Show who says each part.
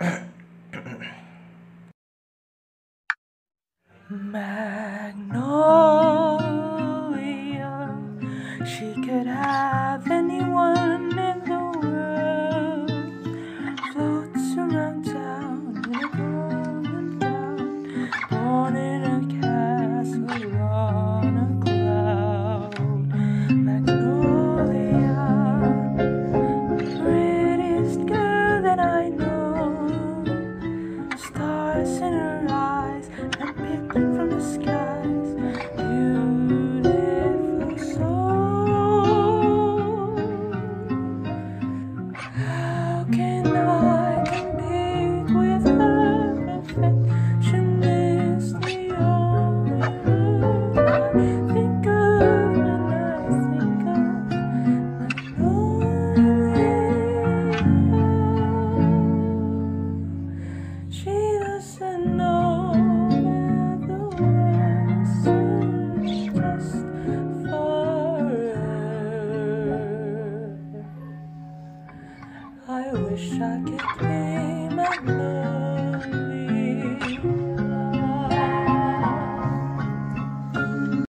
Speaker 1: Magnolia, she could have anyone in the wish I could be my love.